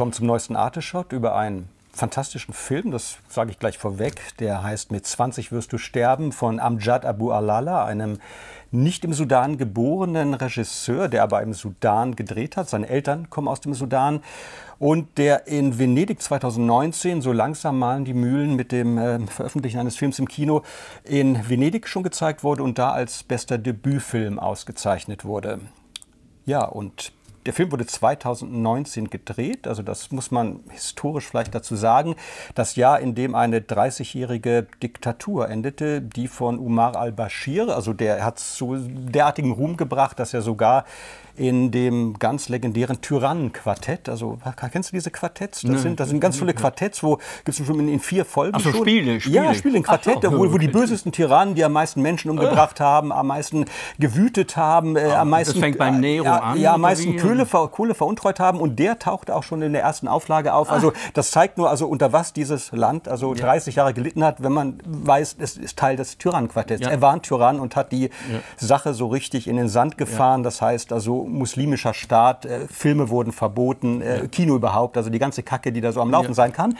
kommen zum neuesten Arteshot über einen fantastischen Film, das sage ich gleich vorweg. Der heißt Mit 20 wirst du sterben von Amjad Abu Alala, einem nicht im Sudan geborenen Regisseur, der aber im Sudan gedreht hat. Seine Eltern kommen aus dem Sudan. Und der in Venedig 2019, so langsam malen die Mühlen mit dem äh, Veröffentlichen eines Films im Kino, in Venedig schon gezeigt wurde und da als bester Debütfilm ausgezeichnet wurde. Ja, und der Film wurde 2019 gedreht, also das muss man historisch vielleicht dazu sagen. Das Jahr, in dem eine 30-jährige Diktatur endete, die von Umar al-Bashir, also der hat so derartigen Ruhm gebracht, dass er sogar in dem ganz legendären Tyrannenquartett. Also kennst du diese Quartetts? Das, sind, das sind ganz viele Quartetts, wo gibt es schon in, in, vier Folgen Ach so, schon. Spiele, Spiele. Ja, Spiele in Quartett, so, wo, wo, die bösesten Tyrannen, die am meisten Menschen umgebracht haben, am meisten gewütet haben, äh, am meisten das fängt beim Nero ja, an. Ja, am meisten Kohle, Kohle veruntreut haben und der taucht auch schon in der ersten Auflage auf. Also das zeigt nur, also unter was dieses Land also ja. 30 Jahre gelitten hat, wenn man weiß, es ist Teil des Tyrannenquartetts. Ja. Er war ein Tyrann und hat die. Sache so richtig in den Sand gefahren. Das heißt also muslimischer Staat, äh, Filme wurden verboten, äh, Kino überhaupt, also die ganze Kacke, die da so am Laufen sein kann.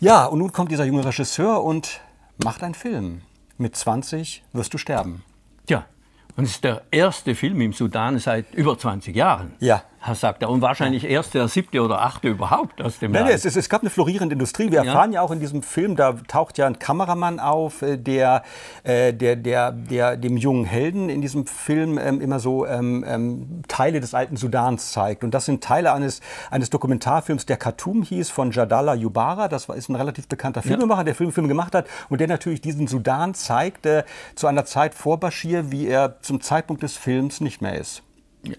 Ja, und nun kommt dieser junge Regisseur und macht einen Film. Mit 20 wirst du sterben. Ja, und es ist der erste Film im Sudan seit über 20 Jahren. Ja sagt er. Und wahrscheinlich erst der siebte oder achte überhaupt aus dem Nein, Land. Es, es, gab eine florierende Industrie. Wir erfahren ja. ja auch in diesem Film, da taucht ja ein Kameramann auf, äh, der, äh, der, der, der dem jungen Helden in diesem Film ähm, immer so ähm, ähm, Teile des alten Sudans zeigt. Und das sind Teile eines, eines Dokumentarfilms, der Khartoum hieß, von Jadala Yubara. Das war, ist ein relativ bekannter Filmemacher, ja. der Film, Film gemacht hat und der natürlich diesen Sudan zeigt äh, zu einer Zeit vor Bashir, wie er zum Zeitpunkt des Films nicht mehr ist.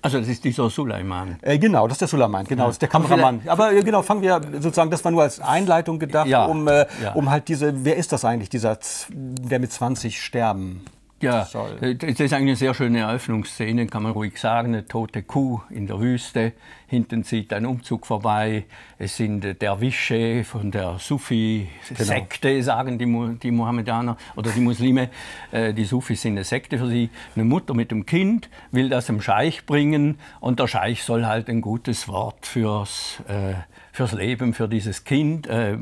Also das ist dieser Suleiman. Äh, genau, das ist der Suleiman, genau, das ist der Kameramann. Aber äh, genau, fangen wir sozusagen, das war nur als Einleitung gedacht, ja, um, äh, ja. um halt diese, wer ist das eigentlich, dieser, der mit 20 sterben ja, soll. Äh, das ist eigentlich eine sehr schöne Eröffnungsszene, kann man ruhig sagen. Eine tote Kuh in der Wüste. Hinten zieht ein Umzug vorbei. Es sind Derwische von der Sufi-Sekte, genau. sagen die, die Mohammedaner oder die Muslime. Äh, die Sufis sind eine Sekte für sie. Eine Mutter mit dem Kind will das dem Scheich bringen und der Scheich soll halt ein gutes Wort fürs, äh, fürs Leben, für dieses Kind. Äh,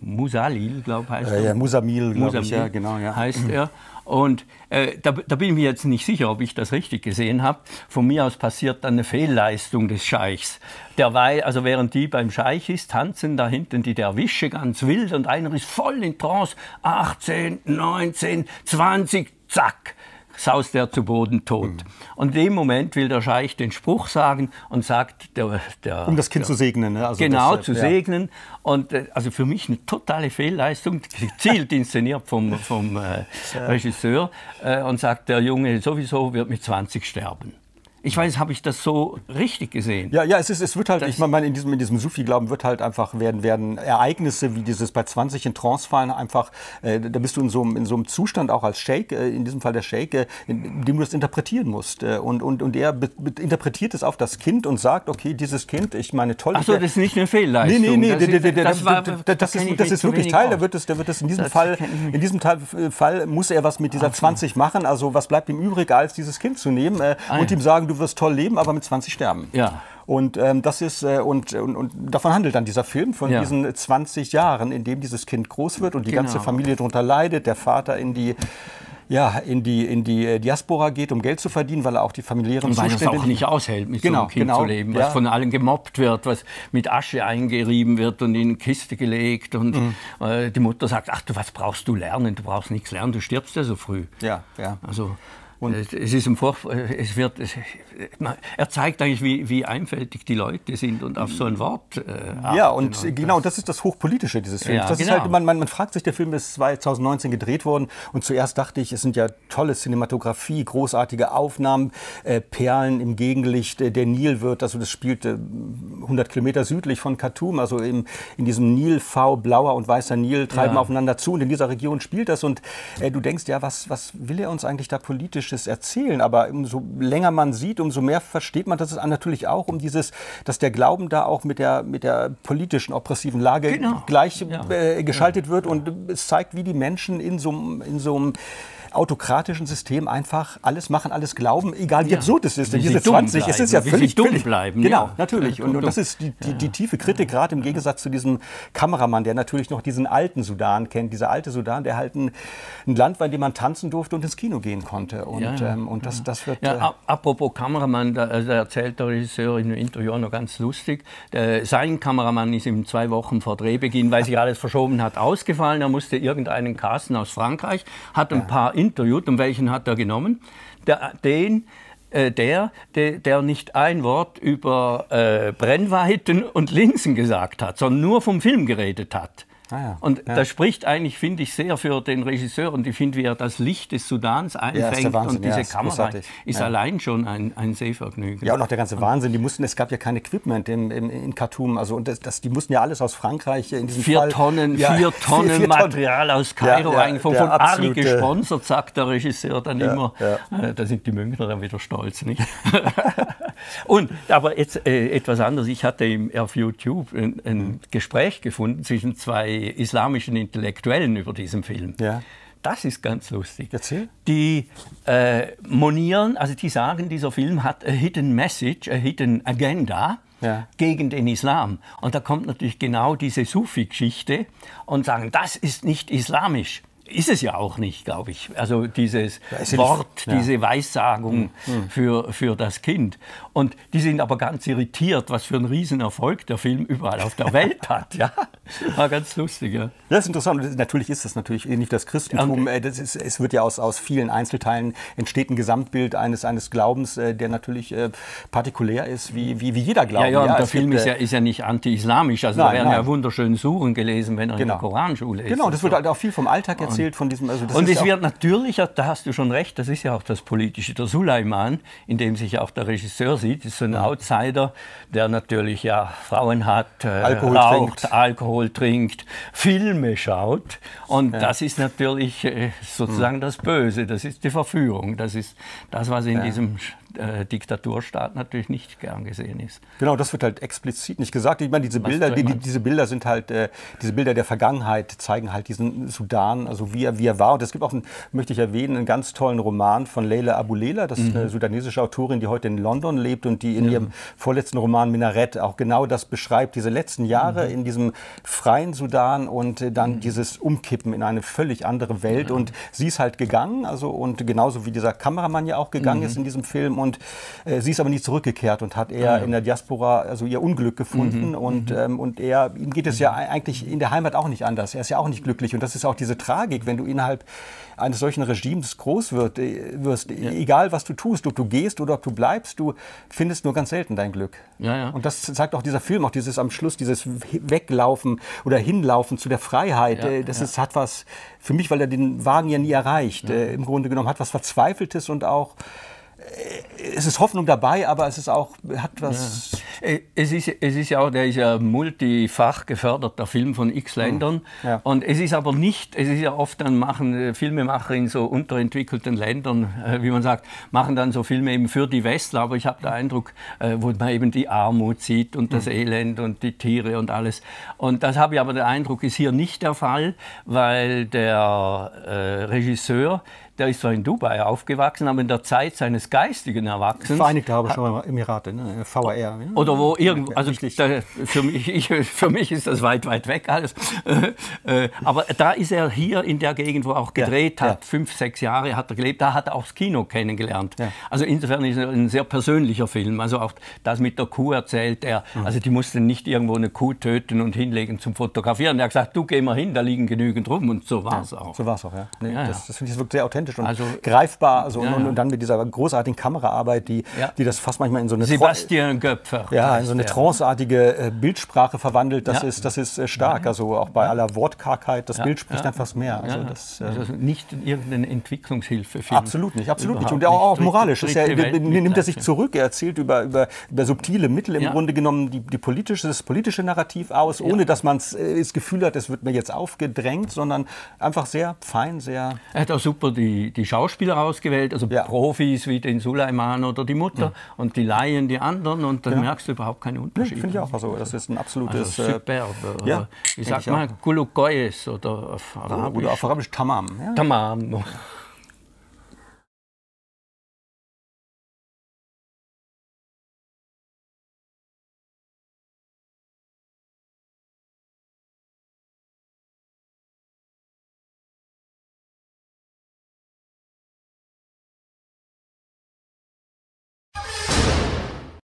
Musalil, glaube ich, heißt er. Ja, Musamil, glaube ich, ja, genau. Ja. Heißt er. Und äh, da, da, bin ich mir jetzt nicht sicher, ob ich das richtig gesehen habe. Von mir aus passiert dann eine Fehlleistung des Scheichs. Derweil, also während die beim Scheich ist, tanzen da hinten die Derwische ganz wild und einer ist voll in Trance. 18, 19, 20, zack saust er zu Boden tot. Mhm. Und in dem Moment will der Scheich den Spruch sagen und sagt, der, der um das Kind der, zu segnen. Ne? Also genau, das, zu ja. segnen. Und äh, also für mich eine totale Fehlleistung, gezielt inszeniert vom, vom äh, Regisseur äh, und sagt, der Junge sowieso wird mit 20 sterben. Ich weiß, habe ich das so richtig gesehen? Ja, ja, es, ist, es wird halt, das ich meine, in diesem, in diesem Sufi-Glauben wird halt einfach, werden, werden Ereignisse wie dieses bei 20 in Trance fallen einfach, äh, da bist du in so, einem, in so einem Zustand auch als Sheikh, äh, in diesem Fall der Sheikh, äh, in dem du das interpretieren musst. Äh, und, und, und er interpretiert es auf das Kind und sagt, okay, dieses Kind, ich meine, toll. Ach so, das ist nicht eine Fehlleistung. Nee, nee, nee, das, war, das, ist, das ist wirklich Teil, da wird es, da wird es in diesem Fall, in diesem Fall muss er was mit dieser 20 machen, also was bleibt ihm übrig, als dieses Kind zu nehmen äh, ah, und ihm sagen, du wirst toll leben, aber mit 20 sterben. Ja. Und ähm, das ist äh, und, und, und, davon handelt dann dieser Film von ja. diesen 20 Jahren, in dem dieses Kind groß wird und die genau. ganze Familie darunter leidet, der Vater in die ja, in die, in die äh, Diaspora geht, um Geld zu verdienen, weil er auch die familiären und weil Zustände... auch nicht aushält, mit genau, so einem Kind genau, zu leben, was ja. von allen gemobbt wird, was mit Asche eingerieben wird und in eine Kiste gelegt und mhm. äh, die Mutter sagt, ach du, was brauchst du lernen? Du brauchst nichts lernen, du stirbst ja so früh. Ja, ja. Also und es ist im Vor es wird, es, er zeigt eigentlich, wie, wie einfältig die Leute sind und auf so ein Wort. Äh, ja, und, und genau, das, das ist das Hochpolitische dieses Films. Ja, das genau. ist halt, man, man, man fragt sich, der Film ist 2019 gedreht worden und zuerst dachte ich, es sind ja tolle Cinematografie, großartige Aufnahmen, äh, Perlen im Gegenlicht. Äh, der Nil wird, also das spielt äh, 100 Kilometer südlich von Khartoum, also im, in diesem Nil-V, blauer und weißer Nil treiben ja. aufeinander zu und in dieser Region spielt das und äh, du denkst, ja, was, was will er uns eigentlich da politisch Politisches erzählen. Aber umso länger man sieht, umso mehr versteht man, dass es natürlich auch um dieses, dass der Glauben da auch mit der, mit der politischen, oppressiven Lage genau. gleich ja. äh, geschaltet ja. wird. Und es zeigt, wie die Menschen in so, in so einem autokratischen System einfach alles machen, alles glauben, egal wie ja. absurd es ist. Denn diese 20, es ist ja völlig dumm bleiben. Genau, ja. natürlich. Und, und, das ist die, die, die tiefe Kritik, gerade im Gegensatz zu diesem Kameramann, der natürlich noch diesen alten Sudan kennt, dieser alte Sudan, der halt ein, ein Land war, in dem man tanzen durfte und ins Kino gehen konnte. Und, ähm, und das, das wird. Ja, äh, apropos Kameramann, da, da, erzählt der Regisseur in einem Interview auch noch ganz lustig. Der, sein Kameramann ist ihm zwei Wochen vor Drehbeginn, weil sich alles verschoben hat, ausgefallen. Er musste irgendeinen casten aus Frankreich, hat ein paar interviewt. Und welchen hat er genommen? Der, den, äh, der, der, der, nicht ein Wort über äh, Brennweiten und Linsen gesagt hat, sondern nur vom Film geredet hat. Ah ja. Und ja. das spricht eigentlich, finde ich, sehr für den Regisseur. Und ich finde, wie er das Licht des Sudans einfängt ja, und diese Kamera ist, ist allein schon ein, ein Sehvergnügen. Ja, und auch der ganze Wahnsinn. Die mussten, es gab ja kein Equipment im, im, in Khartoum. Also, und das, das, die mussten ja alles aus Frankreich in diesem vier Fall. Tonnen, vier Tonnen vier, vier Material Tonnen. aus Kairo, eigentlich von, von Ari gesponsert, sagt der Regisseur dann immer. Äh, da sind die Münchner dann wieder stolz, nicht? und, aber jetzt äh, etwas anderes. Ich hatte im, auf YouTube ein, ein mhm. Gespräch gefunden zwischen zwei islamischen Intellektuellen über diesen Film. Ja. Das ist ganz lustig. Erzähl. Die äh, monieren, also die sagen, dieser Film hat a hidden message, a hidden agenda. Ja. gegen den Islam. Und da kommt natürlich genau diese Sufi-Geschichte und sagen, das ist nicht islamisch ist es ja auch nicht, glaube ich. Also dieses Wort, ja. diese Weissagung mhm. für, für das Kind. Und die sind aber ganz irritiert, was für einen Riesenerfolg der Film überall auf der Welt hat. Ja, war ganz lustig. Ja, das ist interessant. Natürlich ist das natürlich nicht das Christentum. Ja, das ist, es wird ja aus, aus vielen Einzelteilen entsteht ein Gesamtbild eines, eines Glaubens, äh, der natürlich äh, partikulär ist, wie, wie, wie jeder Glaube. Ja, ja, und der Film gibt, ist, ja, ist ja nicht anti-islamisch. Also nein, da werden nein. ja wunderschön Suchen gelesen, wenn er genau. in der Koranschule ist. Genau, das wird halt auch viel vom Alltag erzählt erzählt von diesem. Also und es wird natürlich, da hast du schon recht, das ist ja auch das Politische. Der Suleiman, in dem sich auch der Regisseur sieht, ist so ein Outsider, der natürlich ja Frauen hat, äh, Alkohol raucht, trinkt. Alkohol trinkt, Filme schaut. Und ja. das ist natürlich äh, sozusagen das Böse, das ist die Verführung, das ist das, was in ja. diesem äh, Diktaturstaat natürlich nicht gern gesehen ist. Genau, das wird halt explizit nicht gesagt. Ich meine, diese Bilder, die, die, diese Bilder sind halt, äh, diese Bilder der Vergangenheit zeigen halt diesen Sudan, also wie er, wie er war. Und es gibt auch, einen, möchte ich erwähnen, einen ganz tollen Roman von Leila Abulela, das ist eine mhm. sudanesische Autorin, die heute in London lebt und die in ja. ihrem vorletzten Roman Minarett auch genau das beschreibt, diese letzten Jahre mhm. in diesem freien Sudan und äh, dann mhm. dieses Umkippen in eine völlig andere Welt. Und sie ist halt gegangen, also und genauso wie dieser Kameramann ja auch gegangen mhm. ist in diesem Film und äh, sie ist aber nie zurückgekehrt und hat eher ja. in der Diaspora also ihr Unglück gefunden mhm. und, mhm. ähm, und er, ihm geht es ja eigentlich in der Heimat auch nicht anders. Er ist ja auch nicht glücklich und das ist auch diese Tragik, wenn du innerhalb eines solchen Regimes groß wird, äh, wirst, ja. egal was du tust, ob du gehst oder ob du bleibst, du findest nur ganz selten dein Glück. Ja, ja. Und das zeigt auch dieser Film, auch dieses am Schluss, dieses Weglaufen oder Hinlaufen zu der Freiheit. Äh, das ist, hat was für mich, weil er den Wagen ja nie erreicht, äh, im Grunde genommen hat was Verzweifeltes und auch es ist Hoffnung dabei, aber es ist auch, hat was. Ja. Äh, es, ist, es ist ja auch, der ist ja multifach geförderter Film von x Ländern. Hm. Ja. Und es ist aber nicht, es ist ja oft dann machen äh, Filmemacher in so unterentwickelten Ländern, äh, wie man sagt, machen dann so Filme eben für die Westler. Aber ich habe den Eindruck, wo man eben die Armut sieht und das hm. Elend und die Tiere und alles. Und das habe ich aber den Eindruck, ist hier nicht der Fall, weil der äh, Regisseur, der ist zwar in Dubai aufgewachsen, aber in der Zeit seines geistigen Erwachsens. Vereinigte Arabische Emirate, ne? VAR. Ja. Oder wo irgendwo, also da, für, mich, ich, für mich ist das weit, weit weg alles. Äh, aber da ist er hier in der Gegend, wo er auch gedreht ja, hat, ja. fünf, sechs Jahre hat er gelebt, da hat er auch das Kino kennengelernt. Ja. Also insofern ist er ein sehr persönlicher Film. Also auch das mit der Kuh erzählt er. Mhm. Also die mussten nicht irgendwo eine Kuh töten und hinlegen zum Fotografieren. Er hat gesagt, du geh mal hin, da liegen genügend rum und so war es auch. So war es auch, ja. Nee, das, das finde ich wirklich sehr authentisch authentisch und also, greifbar. Also, ja, und, und, dann mit dieser großartigen Kameraarbeit, die, ja. die das fast manchmal in so eine, Sebastian Göpfer, ja, in so eine tranceartige äh, Bildsprache verwandelt. Das ist, das ist äh, stark. Also auch bei aller Wortkargheit, das Bild spricht einfach mehr. Also, das, äh, also nicht irgendeine Entwicklungshilfe. Absolut nicht, absolut nicht. Und auch, auch moralisch. Ist ja, nimmt er sich zurück. Er erzählt über, über, über subtile Mittel im Grunde genommen die, die politische, das politische Narrativ aus, ohne dass man äh, das Gefühl hat, es wird mir jetzt aufgedrängt, sondern einfach sehr fein, sehr. Er hat auch super die die, Schauspieler ausgewählt, also ja. Profis wie den Suleiman oder die Mutter ja. und die Laien die anderen und dann ja. merkst du überhaupt keinen Unterschied. Finde ich auch. Also das ist ein absolutes... Also superb. Äh, ja, wie sagt man? Gulukoyes oder auf Arabisch. Oder auf Arabisch Tamam. Tamam.